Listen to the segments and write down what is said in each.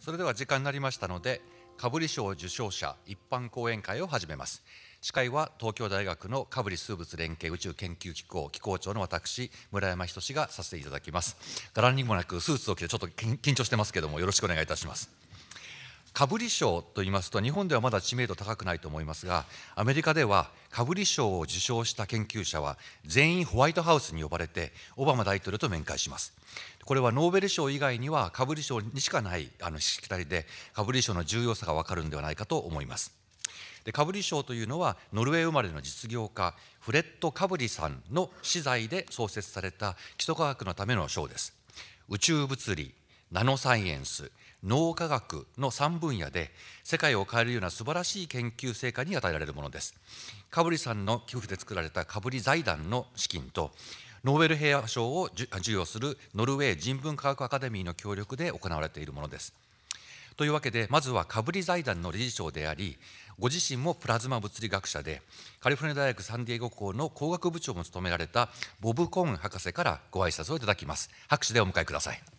それでは時間になりましたのでかぶり賞受賞者一般講演会を始めます。司会は東京大学のかぶり数物連携宇宙研究機構機構長の私村山仁がさせていただきます。柄にもなくスーツを着てちょっと緊張してますけどもよろしくお願いいたします。かぶり賞と言いますと日本ではまだ知名度高くないと思いますがアメリカではかぶり賞を受賞した研究者は全員ホワイトハウスに呼ばれてオバマ大統領と面会します。これはノーベル賞以外にはかぶり賞にしかないあのしきたりでかぶり賞の重要さが分かるんではないかと思います。でカブリ賞というのはノルウェー生まれの実業家フレッド・カブリさんの資材で創設された基礎科学のための賞です。宇宙物理ナノサイエンス脳科学の3分野で世界を変えるような素晴らしい研究成果に与えられるものです。カブリさんの寄付で作られたカブリ財団の資金とノーベル平和賞を授与するノルウェー人文科学アカデミーの協力で行われているものです。というわけでまずはカブリ財団の理事長でありご自身もプラズマ物理学者でカリフォルニア大学サンディエゴ校の工学部長も務められたボブ・コーン博士からご挨拶をいただきます。拍手でお迎えください。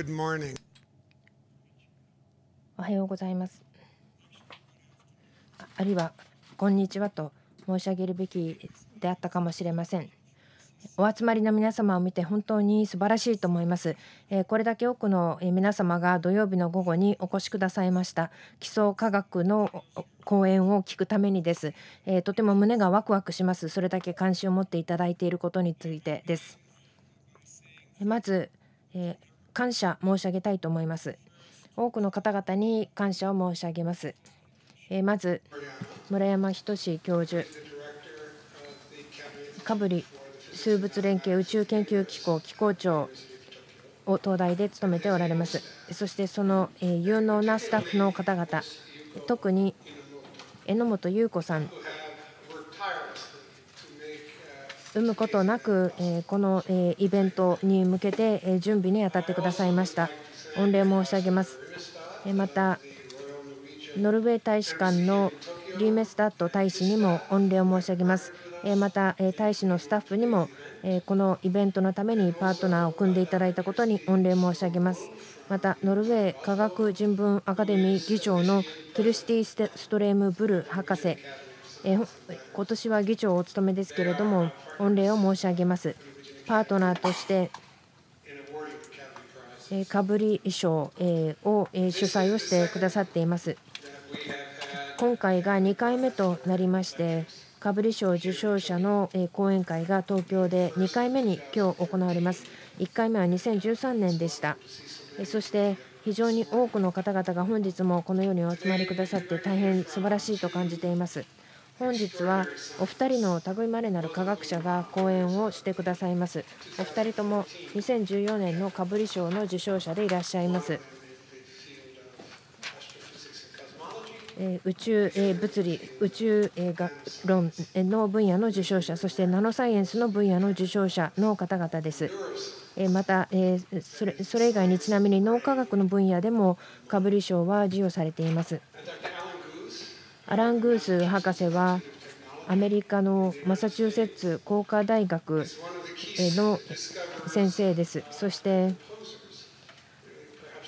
Good morning. おはようございます。ああるいは、こんにちはと申し上げるべきであったかもしれません。お集まりの皆様を見て本当に素晴らしいと思います。えーこれだけ多くのえ皆様が土曜日の午後にお越しくださいました。基礎科学の講演を聞くためにです、えーとても胸がワクワクします。それだけ関心を持っていただいていることについてです。えまず、えー感謝申し上げたいと思います。多くの方々に感謝を申し上げます。えーまず村山仁教授、かぶり数物連携宇宙研究機構機構長を東大で務めておられます。そしてその、え有能なスタッフの方々、特に榎本優子さん、産むことなく、えーこの、えーイベントに向けて、えー準備に当たってくださいました。御礼申し上げます。えーまた、ノルウェー大使館のリーメスタット大使にも御礼を申し上げます。えーまた、えー大使のスタッフにも、えーこのイベントのためにパートナーを組んでいただいたことに御礼申し上げます。また、ノルウェー科学人文アカデミー議長のキルスティ・ストレーム・ブル博士、え今年は議長をお務めですけれども、御礼を申し上げます。パートナーとして、かぶり賞、えーを、主催をしてくださっています。今回が2回目となりまして、かぶり賞受賞者の講演会が東京で2回目に今日行われます。1回目は2013年でした。そして非常に多くの方々が本日もこのようにお集まりくださって大変素晴らしいと感じています。本日はお二人の類まれなる科学者が講演をしてくださいます。お二人とも2014年のかぶり賞の受賞者でいらっしゃいます。えー宇宙、えー物理、宇宙、えー学論えーの分野の受賞者、そしてナノサイエンスの分野の受賞者の方々です。えーまた、えーそれそれ以外にちなみに脳科学の分野でもかぶり賞は授与されています。アラン・グース博士はアメリカのマサチューセッツ工科大学の先生です。そして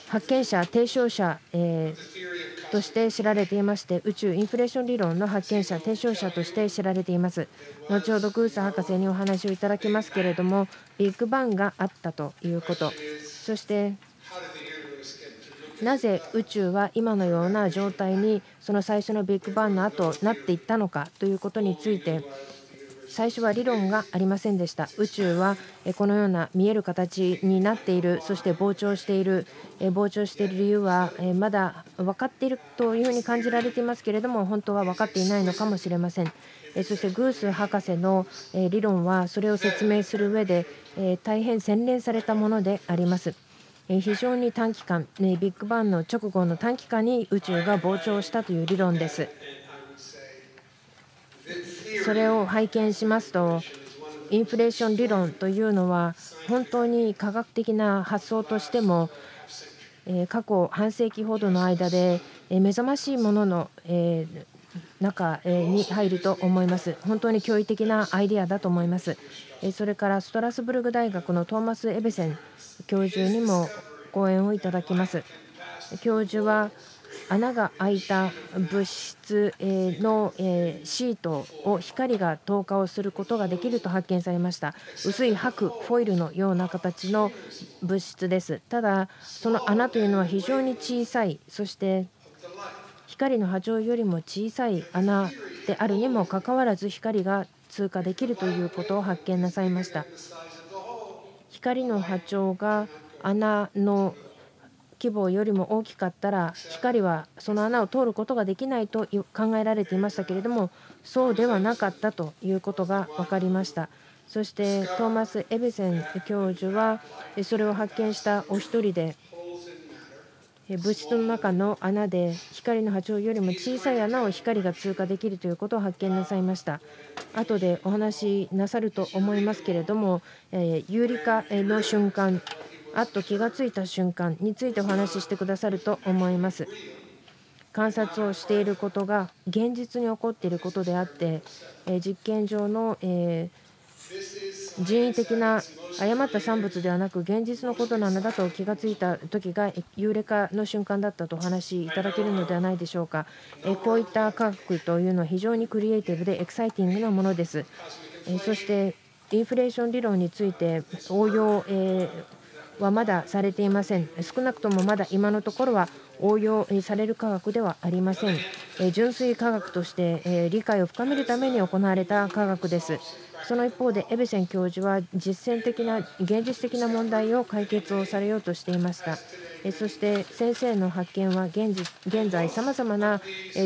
発見者、提唱者、えーとして知られていまして、宇宙インフレーション理論の発見者、提唱者として知られています。後ほどグース博士にお話をいただきますけれども、ビッグバンがあったということ、そしてなぜ宇宙は今のような状態にその最初のビッグバンの後なっていったのかということについて最初は理論がありませんでした。宇宙はえこのような見える形になっている。そして膨張している。え膨張している理由はえまだ分かっているというふうに感じられていますけれども本当は分かっていないのかもしれません。えそしてグース博士のえ理論はそれを説明する上でえ大変洗練されたものであります。非常に短期間、ビッグバンの直後の短期間に宇宙が膨張したという理論です。それを拝見しますと、インフレーション理論というのは本当に科学的な発想としても過去半世紀ほどの間で目覚ましいものの中に入ると思います。本当に驚異的なアイデアだと思います。それからストラスブルグ大学のトーマス・エベセン教授にも講演をいただきます。教授は穴が開いた物質のシートを光が透過をすることができると発見されました薄い白フォイルのような形の物質ですただその穴というのは非常に小さいそして光の波長よりも小さい穴であるにもかかわらず光が通過できるということを発見なさいました。光の波長が穴の規模よりも大きかったら光はその穴を通ることができないと考えられていましたけれどもそうではなかったということが分かりました。そしてトーマス・エベセン教授はそれを発見したお一人で物質の中の穴で光の波長よりも小さい穴を光が通過できるということを発見なさいました。後でお話しなさると思いますけれども、え有理化の瞬間あっと気がついた瞬間についてお話ししてくださると思います。観察をしていることが現実に起こっていることであって、え実験上の、えー人為的な誤った産物ではなく現実のことなのだと気がついた時が幽霊化の瞬間だったとお話しいただけるのではないでしょうか。こういった科学というのは非常にクリエイティブでエキサイティングなものです。そしてインフレーション理論について応用はまだされていません。少なくともまだ今のところは応用される科学ではありません。純粋科学として理解を深めるために行われた科学です。その一方でエベセン教授は実践的な現実的な問題を解決をされようとしていました。そして先生の発見は現現在さまざまな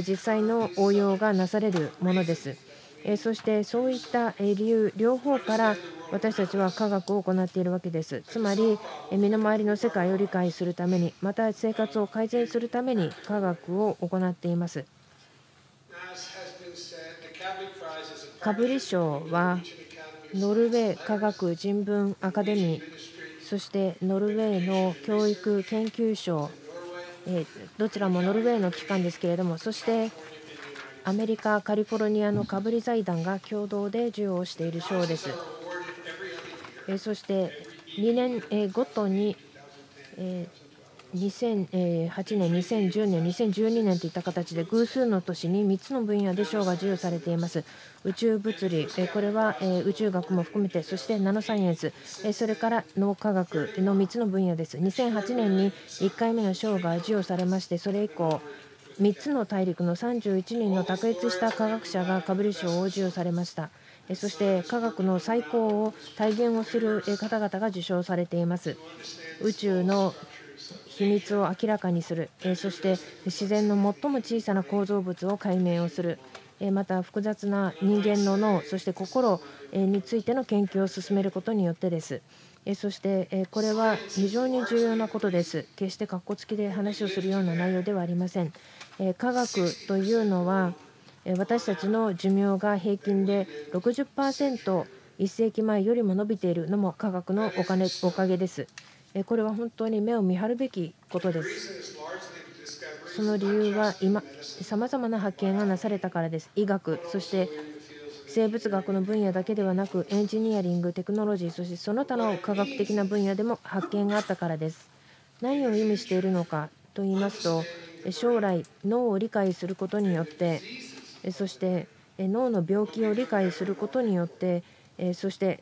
実際の応用がなされるものです。そしてそういった理由両方から私たちは科学を行っているわけです。つまり身の回りの世界を理解するためにまた生活を改善するために科学を行っています。カブリ賞はノルウェー科学人文アカデミーそしてノルウェーの教育研究賞どちらもノルウェーの機関ですけれどもそしてアメリカ・カリフォルニアのカブリ財団が共同で授与をしている賞です。そして2年ごとに2008年、2010年、2012年といった形で偶数の年に3つの分野で賞が授与されています。宇宙物理、これは宇宙学も含めて、そしてナノサイエンス、それから脳科学の3つの分野です。2008年に1回目の賞が授与されまして、それ以降、3つの大陸の31人の卓越した科学者がカブリ賞を授与されました。そして科学の最高を体現をする方々が受賞されています。宇宙の秘密を明らかにする、えそして自然の最も小さな構造物を解明をする、えまた複雑な人間の脳、そして心についての研究を進めることによってです。そしてこれは非常に重要なことです。決してかっこつきで話をするような内容ではありません。科学というのは私たちの寿命が平均で60%、1世紀前よりも伸びているのも科学のお金おかげです。これは本当に目を見張るべきことです。その理由は今、さまざまな発見がなされたからです。医学、そして生物学の分野だけではなく、エンジニアリング、テクノロジー、そしてその他の科学的な分野でも発見があったからです。何を意味しているのかと言いますと、将来、脳を理解することによって、そして脳の病気を理解することによって、そして、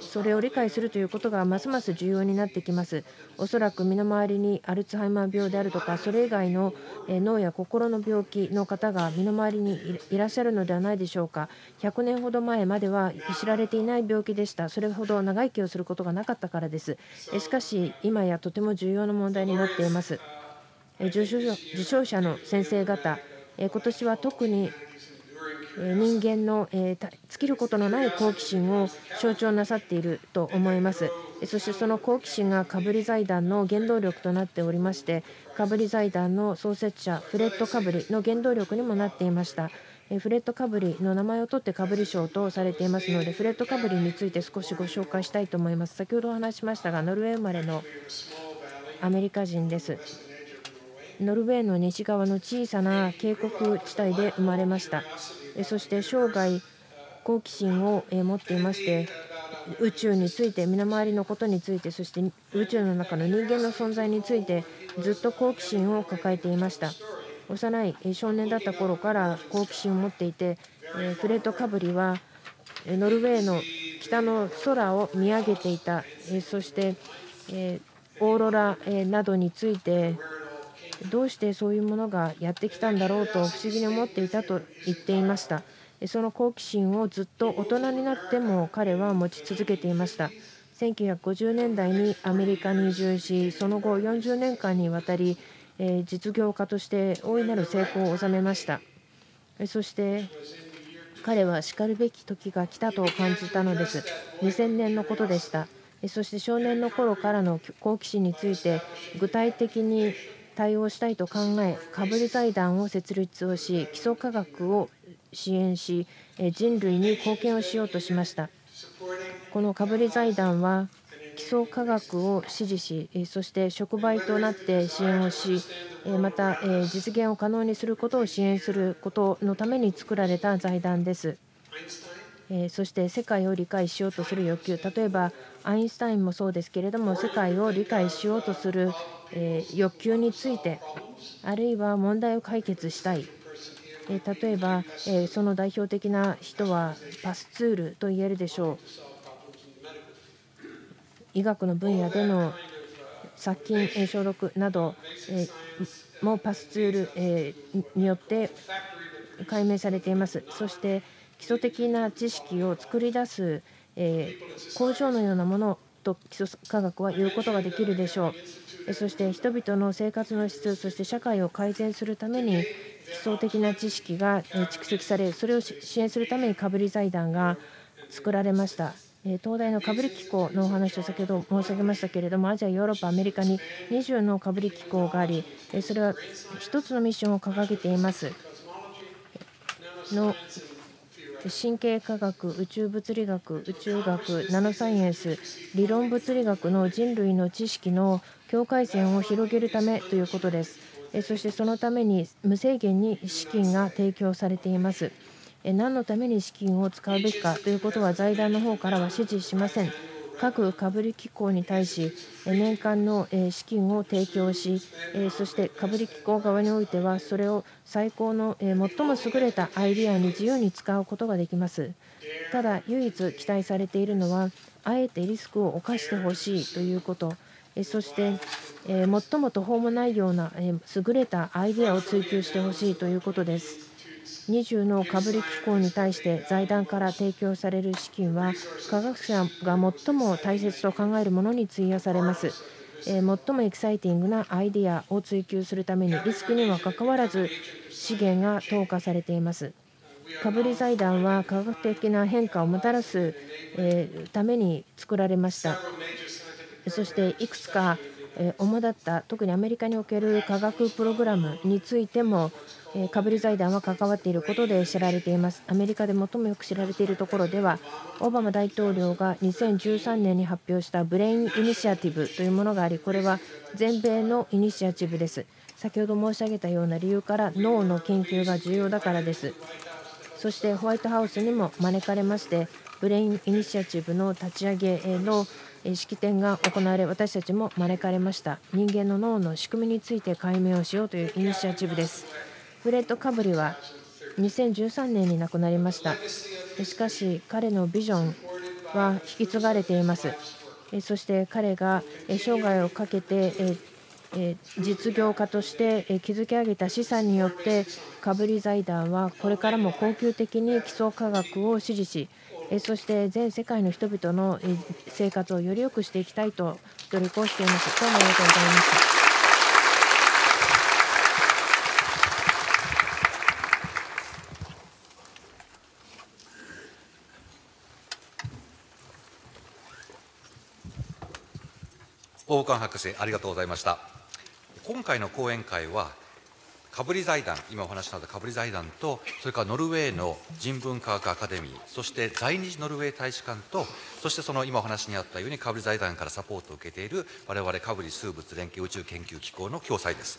それを理解するということがますます重要になってきます。おそらく身の回りにアルツハイマー病であるとか、それ以外の、脳や心の病気の方が身の回りにいらっしゃるのではないでしょうか。100年ほど前までは知られていない病気でした。それほど長生きをすることがなかったからです。しかし、今やとても重要な問題になっています。受賞者の先生方、今年は特に人間の尽きることのない好奇心を象徴なさっていると思います。そしてその好奇心がカブリ財団の原動力となっておりまして、カブリ財団の創設者、フレッド・カブリの原動力にもなっていました。フレッド・カブリの名前を取ってカブリ賞とされていますのでフレッド・カブリについて少しご紹介したいと思います先ほどお話しましたがノルウェー生まれのアメリカ人ですノルウェーの西側の小さな渓谷地帯で生まれましたそして生涯好奇心を持っていまして宇宙について身の回りのことについてそして宇宙の中の人間の存在についてずっと好奇心を抱えていました。幼い少年だった頃から好奇心を持っていてフレッド・カブリはノルウェーの北の空を見上げていた。そしてオーロラなどについてどうしてそういうものがやってきたんだろうと不思議に思っていたと言っていました。その好奇心をずっと大人になっても彼は持ち続けていました。1950年代にアメリカに移住しその後40年間にわたり実業家として大いなる成功を収めました。そして彼はしかるべき時が来たと感じたのです。2000年のことでした。そして少年の頃からの好奇心について具体的に対応したいと考えかぶり財団を設立をし基礎科学を支援し人類に貢献をしようとしました。このかぶり財団は基礎科学を支持しそして触媒となって支援をしまた実現を可能にすることを支援することのために作られた財団です。そして世界を理解しようとする欲求。例えばアインシュタインもそうですけれども世界を理解しようとするえ欲求についてあるいは問題を解決したい。え例えばえその代表的な人はパスツールと言えるでしょう。医学の分野での殺菌消毒などえもパスツールえによって解明されています。そして基礎的な知識を作り出すえ工場のようなものと基礎科学は言うことができるでしょう。そして人々の生活の質そして社会を改善するために基礎的な知識が蓄積されそれを支援するためにかぶり財団が作られました。東大のかぶり機構のお話を先ほど申し上げましたけれどもアジアヨーロッパアメリカに20のかぶり機構がありそれは1つのミッションを掲げています。の神経科学、宇宙物理学、宇宙学、ナノサイエンス、理論物理学の人類の知識の境界線を広げるためということです。そしてそのために無制限に資金が提供されています。何のために資金を使うべきかということは財団の方からは指示しません。各かぶり機構に対し年間の資金を提供しそしてかぶり機構側においてはそれを最高の最も優れたアイデアに自由に使うことができます。ただ唯一期待されているのはあえてリスクを冒してほしいということ。そして最も途方もないような優れたアイデアを追求してほしいということです。20のかぶり機構に対して財団から提供される資金は科学者が最も大切と考えるものに費やされます。最もエキサイティングなアイデアを追求するためにリスクにはかかわらず資源が投下されています。かぶり財団は科学的な変化をもたらすために作られました。そしていくつか主だった特にアメリカにおける科学プログラムについてもかぶり財団は関わっていることで知られています。アメリカで最もよく知られているところではオバマ大統領が2013年に発表したブレイン・イニシアティブというものがありこれは全米のイニシアチブです。先ほど申し上げたような理由から脳の研究が重要だからです。そしてホワイトハウスにも招かれましてブレイン・イニシアチブの立ち上げの式典が行われ私たちも招かれました。人間の脳の仕組みについて解明をしようというイニシアチブです。フレッド・カブリは2013年に亡くなりました。しかし彼のビジョンは引き継がれています。そして彼が生涯をかけて実業家として築き上げた資産によってかぶり財団はこれからも恒久的に基礎科学を支持しそして全世界の人々の生活をより良くしていきたいと努力をしています。どうもありがとうございました。大館博士ありがとうございました今回の講演会はカブリ財団、今お話しなたカブリ財団と、それからノルウェーの人文科学アカデミー、そして在日ノルウェー大使館と、そしてその今お話にあったように、カブリ財団からサポートを受けている、我々カブリ数物連携宇宙研究機構の共催です。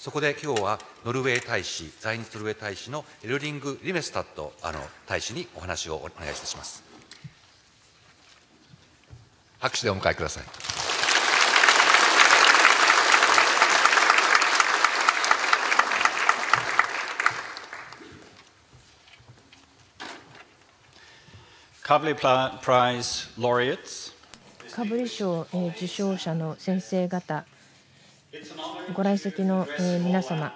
そこで今日はノルウェー大使、在日ノルウェー大使のエルリング・リメスタットあの大使にお話をお願いいたします。拍手でお迎えください。カブリ賞、受賞者の先生方、ご来席の、皆様、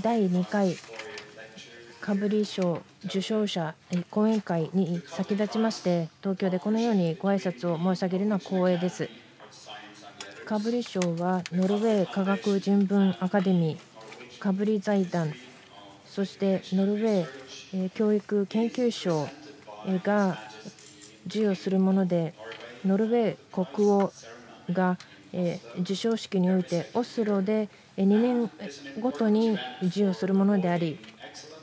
第2回カブリ賞受賞者講演会に先立ちまして東京でこのようにご挨拶を申し上げるのは光栄です。カブリ賞はノルウェー科学人文アカデミーカブリ財団そしてノルウェー教育研究所が授与するものでノルウェー国王が授賞式においてオスロで2年ごとに授与するものであり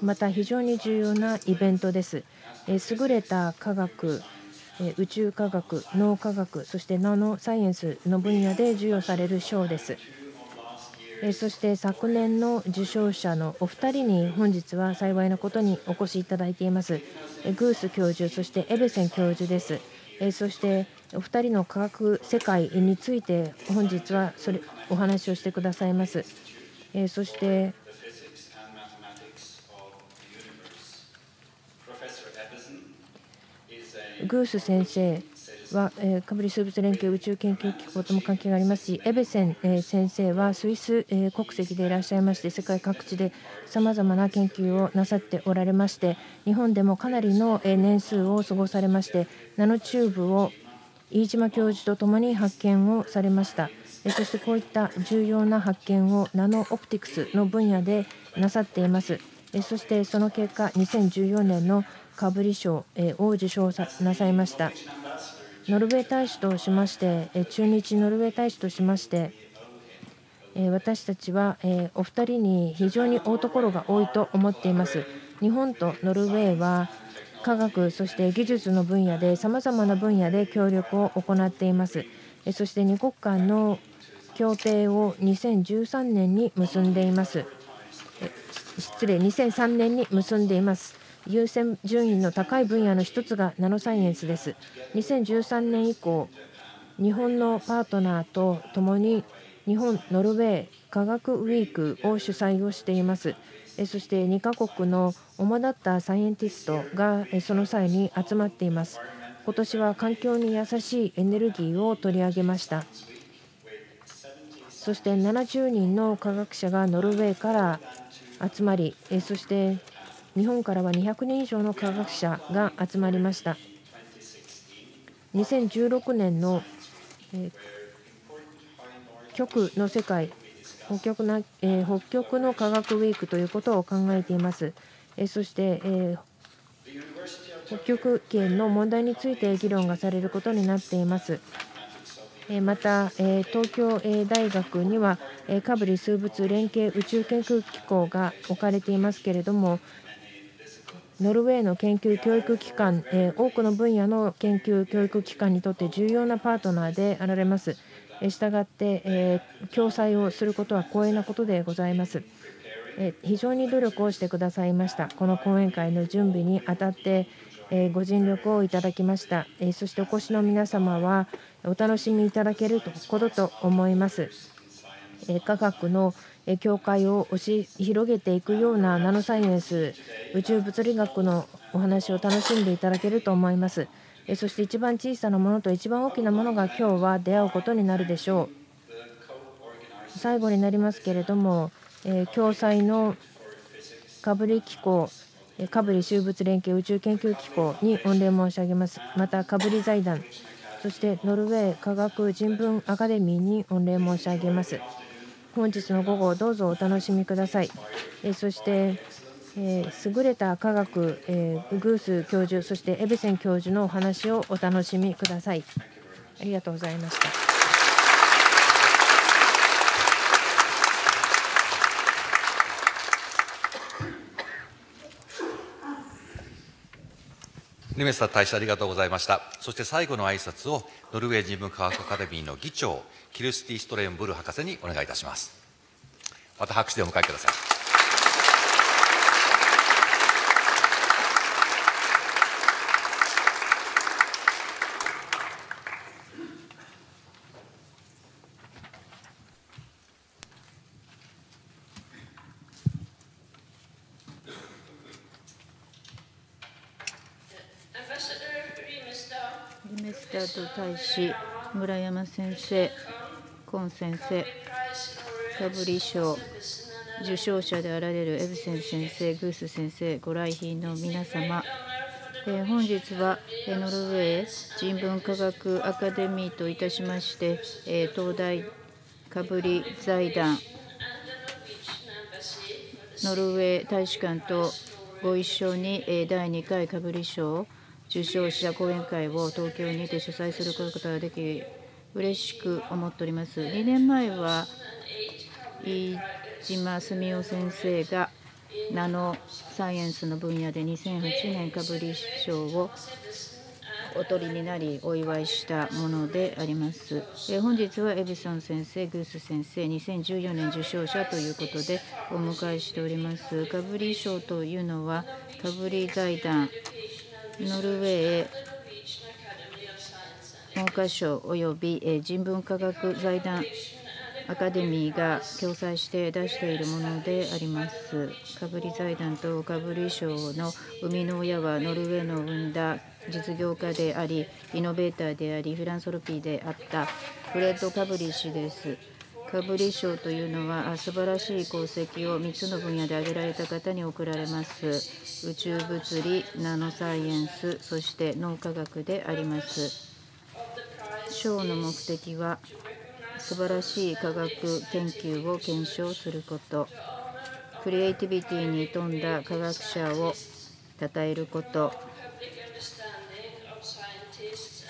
また非常に重要なイベントです。優れた科学宇宙科学脳科学そしてナノサイエンスの分野で授与される賞です。そして昨年の受賞者のお二人に本日は幸いなことにお越しいただいています。グース教授そしてエベセン教授です。そしてお二人の科学世界について本日はそれお話をしてくださいます。そしてグース先生は、えー、カブリ生物連携宇宙研究機構とも関係がありますし、エベセン、えー、先生はスイス、えー、国籍でいらっしゃいまして、世界各地でさまざまな研究をなさっておられまして、日本でもかなりの年数を過ごされまして、ナノチューブを飯島教授とともに発見をされました。そしてこういった重要な発見をナノオプティクスの分野でなさっています。そしてその結果、2014年のカブリ賞を受賞なさいました。ノルウェー大使としまして、駐日ノルウェー大使としまして、私たちはお二人に非常に追うところが多いと思っています。日本とノルウェーは科学、そして技術の分野でさまざまな分野で協力を行っています。そして2国間の協定を2013年に結んでいます。失礼、2003年に結んでいます。優先順位の高い分野の一つがナノサイエンスです。2013年以降、日本のパートナーとともに日本、ノルウェー科学ウィークを主催をしています。そして2カ国の主だったサイエンティストがその際に集まっています。今年は環境に優しいエネルギーを取り上げました。そして70人の科学者がノルウェーから集まり、そして日本からは200人以上の科学者が集まりました。2016年の、え極の世界北極な、え、北極の科学ウィークということを考えています。えそして、え北極圏の問題について議論がされることになっています。また、東京大学にはカブリ数物連携宇宙研究機構が置かれていますけれども、ノルウェーの研究教育機関、え、多くの分野の研究教育機関にとって重要なパートナーであられます。したがって、え、共催をすることは光栄なことでございます。え、非常に努力をしてくださいました。この講演会の準備にあたって、え、ご尽力をいただきました。えそしてお越しの皆様はお楽しみいただけることと思います。科学の境界を押し広げていくようなナノサイエンス宇宙物理学のお話を楽しんでいただけると思います。そして一番小さなものと一番大きなものが今日は出会うことになるでしょう。最後になりますけれども、共催のかぶり機構かぶり生物連携宇宙研究機構に御礼申し上げます。またかぶり財団そしてノルウェー科学人文アカデミーに御礼申し上げます本日の午後どうぞお楽しみください。えそして、え優れた科学、えグース教授そしてエベセン教授のお話をお楽しみください。ありがとうございました。ネメスタ大使ありがとうございました。そして最後の挨拶をノルウェー人文科学アカデミーの議長、キルスティ・ストレンブル博士にお願いいたします。また拍手でお迎えください。大使村山先生、今先生、カブリ賞受賞者であられるエブセン先生、グース先生、ご来賓の皆様、え本日はノルウェー人文科学アカデミーといたしまして、え東大かぶり財団ノルウェー大使館とご一緒に第2回かぶり賞受賞者講演会を東京にて主催することができ、嬉しく思っております。2年前は飯島澄夫先生がナノサイエンスの分野で2008年かぶり賞をお取りになりお祝いしたものであります。え本日はエビソン先生、グース先生、2014年受賞者ということでお迎えしております。かぶり賞というのは、かぶり財団ノルウェー文科省及び人文科学財団アカデミーが共催して出しているものであります。かぶり財団とかぶり賞の生みの親はノルウェーの生んだ実業家であり、イノベーターであり、フランソロピーであったフレッド・カブリ氏です。カブリ賞というのは素晴らしい功績を3つの分野で挙げられた方に贈られます宇宙物理ナノサイエンスそして脳科学であります賞の目的は素晴らしい科学研究を検証することクリエイティビティに富んだ科学者を称えること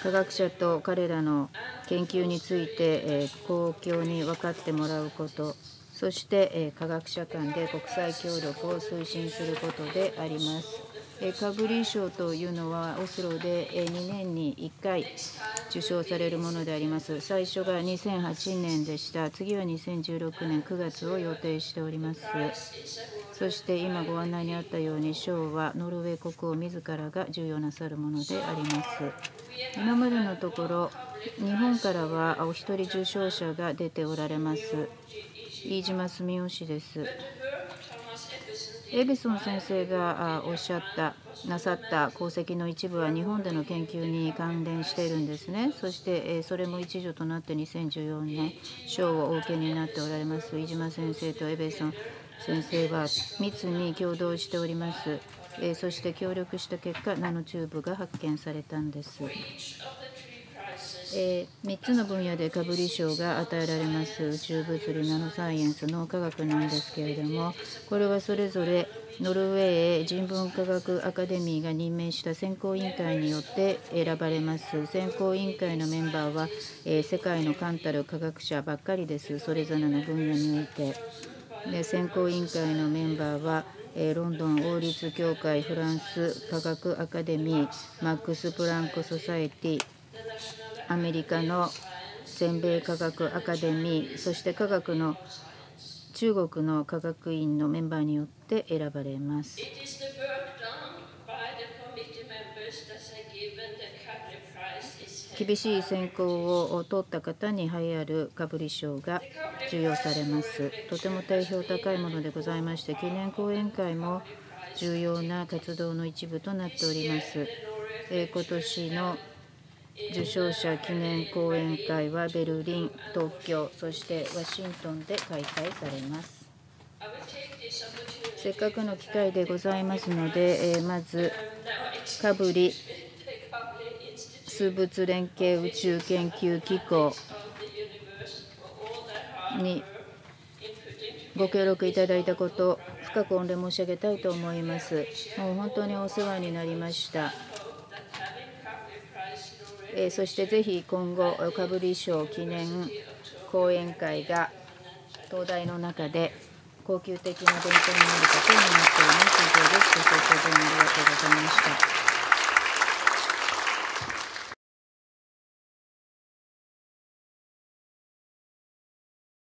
科学者と彼らの研究について公共に分かってもらうことそして科学者間で国際協力を推進することであります。カブリー賞というのはオスロで2年に1回受賞されるものであります。最初が2008年でした。次は2016年9月を予定しております。そして今ご案内にあったように賞はノルウェー国王自らが授与なさるものであります。今までのところ日本からはお一人受賞者が出ておられます。飯島澄夫氏です。エビソン先生がおっしゃったなさった功績の一部は日本での研究に関連しているんですね。そしてそれも一助となって2014年賞をお受けになっておられます飯島先生とエベソン先生は密に共同しております。そして協力した結果ナノチューブが発見されたんです。えー、3つの分野でかぶり賞が与えられます。宇宙物理ナノサイエンス脳科学なんですけれどもこれはそれぞれノルウェー人文科学アカデミーが任命した選考委員会によって選ばれます。選考委員会のメンバーは、えー、世界の冠たる科学者ばっかりです。それぞれの分野において。で選考委員会のメンバーはロンドン王立協会フランス科学アカデミーマックス・プランク・ソサエティ。アメリカの全米科学アカデミーそして科学の中国の科学院のメンバーによって選ばれます。厳しい選考を通った方に栄えあるかぶり賞が授与されます。とても定評高いものでございまして、記念講演会も重要な活動の一部となっております。え今年の受賞者記念講演会はベルリン、東京、そしてワシントンで開催されます。せっかくの機会でございますので、えまず、かぶり数物連携宇宙研究機構にご協力いただいたこと、深く御礼申し上げたいと思います。もう本当にお世話になりました。えそしてぜひ今後、かぶり賞記念講演会が東大の中で恒久的な伝統になることになっています。以上です。ご清聴どうもありがとうございました。